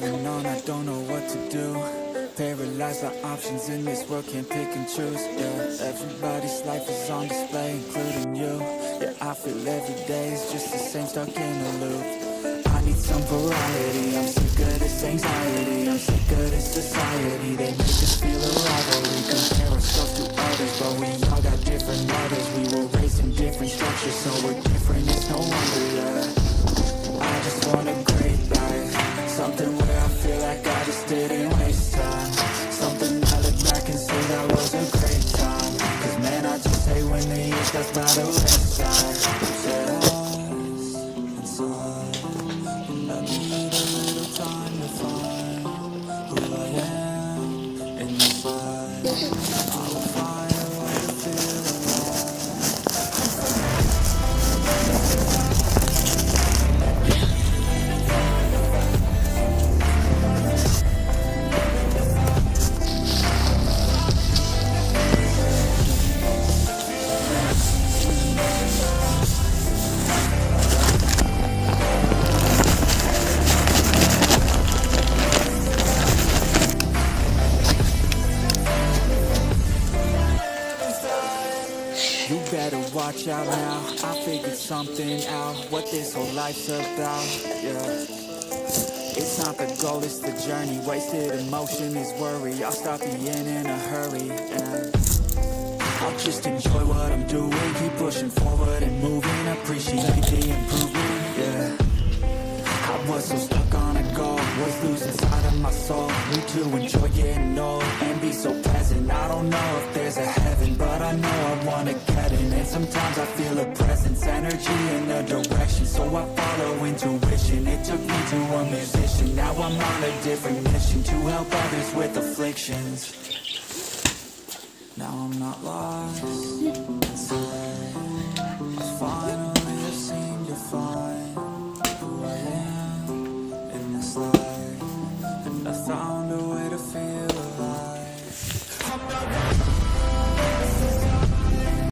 going on, I don't know what to do. Paralyzed by options in this world, can't pick and choose Yeah, everybody's life is on display, including you. Yeah, I feel every day is just the same, stuck in a loop. I need some variety, I'm sick of this anxiety I'm sick of this society, they make us feel alive We compare ourselves to others, but we all got different mothers We were raised in different structures, so we're different, it's no wonder, yeah. I just want a great life Something didn't waste time. Something I look back and say that was a great time. Cause man, I just hate when the years goes by the wayside Yeah, inside And I need a little time to find Who I am in this life better watch out now. I figured something out. What this whole life's about. Yeah. It's not the goal, it's the journey. Wasted emotion is worry. I'll stop being in a hurry. Yeah. I'll just enjoy what I'm doing. Keep pushing forward and moving. Appreciate the improvement. Yeah. I was so stuck on a goal Was losing sight of my soul Need to enjoy getting old And be so sometimes I feel a presence Energy in a direction. So I follow intuition. It took me to a musician. Now I'm on a different mission To help others with afflictions. Now I'm not lost. Finally I seem to find who I am in this life. I found